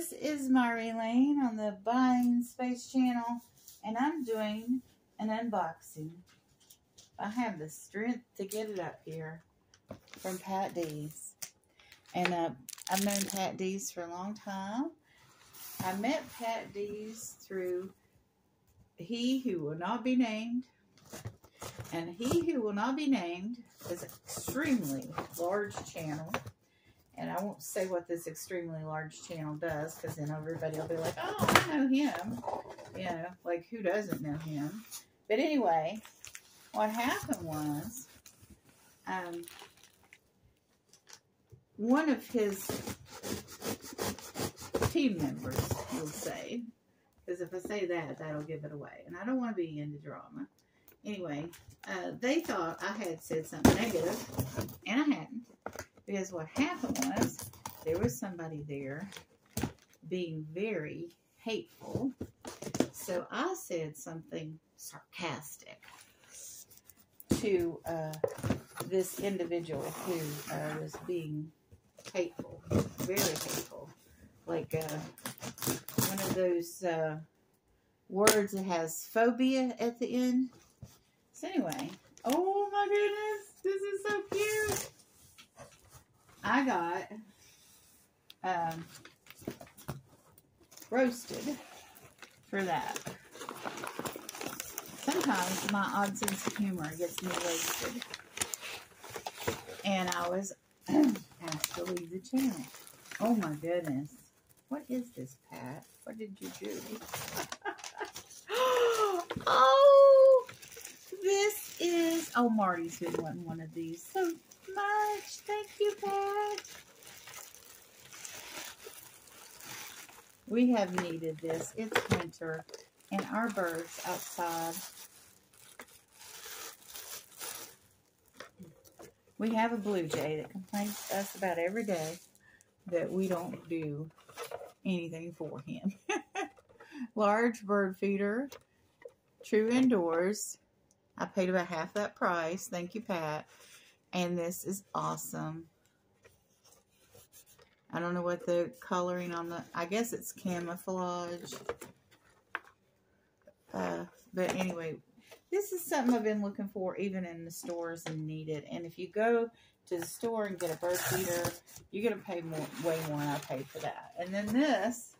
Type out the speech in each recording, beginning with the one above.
this is Mari Lane on the Buying Space channel, and I'm doing an unboxing. I have the strength to get it up here from Pat Dees. And uh, I've known Pat Dees for a long time. I met Pat Dees through He Who Will Not Be Named. And He Who Will Not Be Named is an extremely large channel and I won't say what this extremely large channel does because then everybody will be like, oh, I know him. You know, like who doesn't know him? But anyway, what happened was um, one of his team members, we'll say, because if I say that, that'll give it away. And I don't want to be into drama. Anyway, uh, they thought I had said something negative, and I hadn't. Because what happened was there was somebody there being very hateful. So I said something sarcastic to uh, this individual who uh, was being hateful, very hateful. Like uh, one of those uh, words that has phobia at the end. So anyway, oh my goodness, this is so cute. I got um, roasted for that. Sometimes my odd sense of humor gets me roasted. And I was asked to leave the channel. Oh my goodness. What is this, Pat? What did you do? oh, this is, oh, Marty's been wanting one of these. So much. Thank you, Pat. We have needed this. It's winter, and our birds outside. We have a blue jay that complains to us about every day that we don't do anything for him. Large bird feeder, true indoors. I paid about half that price. Thank you, Pat. And this is awesome. I don't know what the coloring on the, I guess it's camouflage. Uh, but anyway, this is something I've been looking for even in the stores and needed. And if you go to the store and get a bird feeder, you're going to pay more, way more than I paid for that. And then this,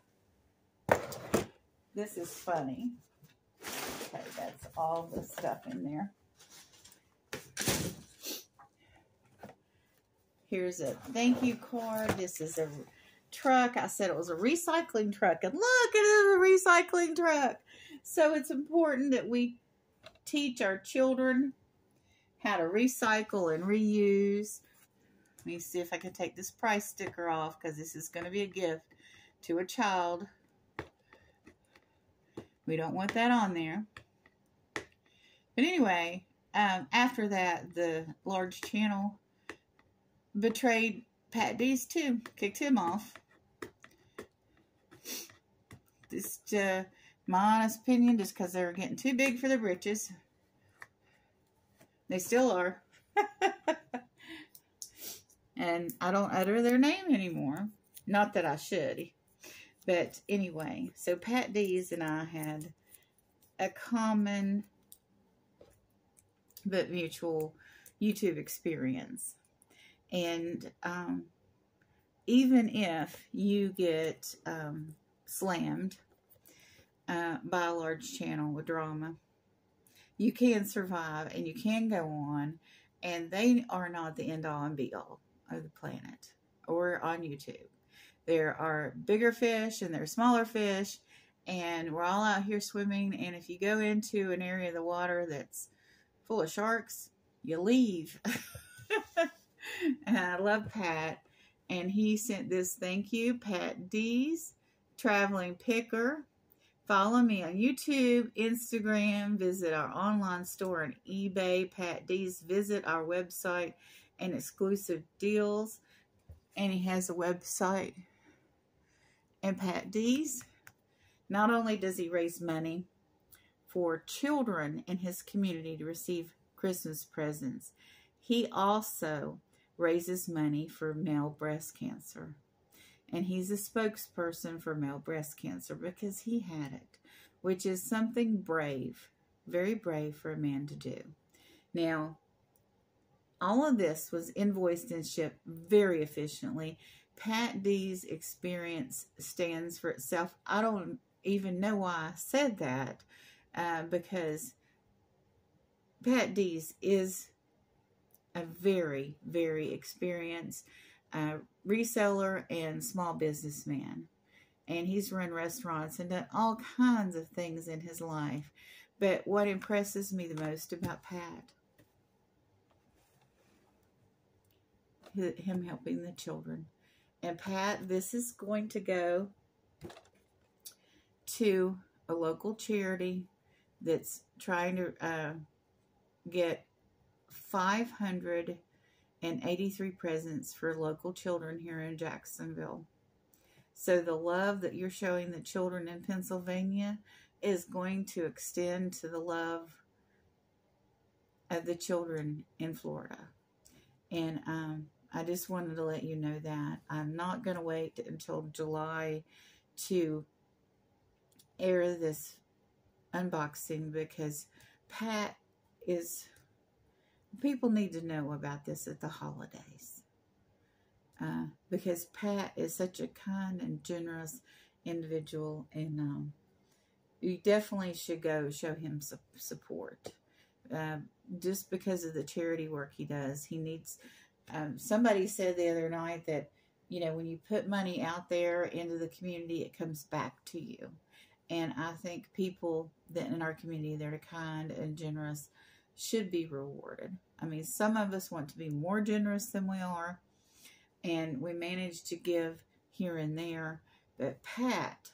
this is funny. Okay, that's all the stuff in there. Here's a thank you card. This is a truck. I said it was a recycling truck. And look, it is a recycling truck. So it's important that we teach our children how to recycle and reuse. Let me see if I can take this price sticker off because this is going to be a gift to a child. We don't want that on there. But anyway, um, after that, the large channel betrayed Pat Dees too, kicked him off. Just uh, my honest opinion, just because they were getting too big for their britches. They still are. and I don't utter their name anymore. Not that I should. But anyway, so Pat Dees and I had a common but mutual YouTube experience. And um, even if you get um, slammed uh, by a large channel with drama, you can survive and you can go on. And they are not the end all and be all of the planet or on YouTube. There are bigger fish and there are smaller fish, and we're all out here swimming. And if you go into an area of the water that's full of sharks, you leave. and I love Pat. And he sent this thank you, Pat Dees Traveling Picker. Follow me on YouTube, Instagram, visit our online store on eBay, Pat Dees. Visit our website and exclusive deals. And he has a website. And Pat Dees, not only does he raise money for children in his community to receive Christmas presents, he also raises money for male breast cancer. and he's a spokesperson for male breast cancer because he had it, which is something brave, very brave for a man to do. Now, all of this was invoiced and shipped very efficiently. Pat Dees experience stands for itself. I don't even know why I said that uh, because Pat Dees is a very, very experienced uh, reseller and small businessman. And he's run restaurants and done all kinds of things in his life. But what impresses me the most about Pat, him helping the children. And Pat, this is going to go to a local charity that's trying to uh, get 583 presents for local children here in Jacksonville. So the love that you're showing the children in Pennsylvania is going to extend to the love of the children in Florida. And um, I just wanted to let you know that. I'm not going to wait until July to air this unboxing because Pat is people need to know about this at the holidays uh, because Pat is such a kind and generous individual and um, you definitely should go show him su support. Uh, just because of the charity work he does he needs um, somebody said the other night that you know when you put money out there into the community it comes back to you. And I think people that in our community they're kind and generous should be rewarded. I mean, some of us want to be more generous than we are, and we manage to give here and there. But Pat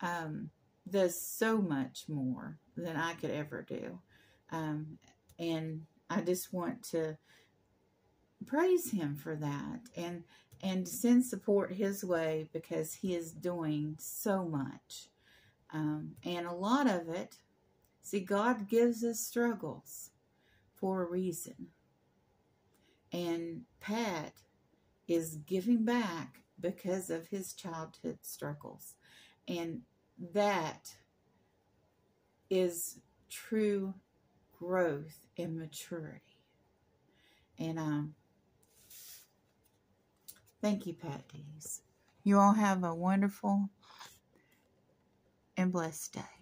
um, does so much more than I could ever do. Um, and I just want to praise him for that. And and send support his way because he is doing so much. Um, and a lot of it, see, God gives us struggles for a reason. And Pat is giving back because of his childhood struggles. And that is true growth and maturity. And um, Thank you, Pat Dees. You all have a wonderful and blessed day.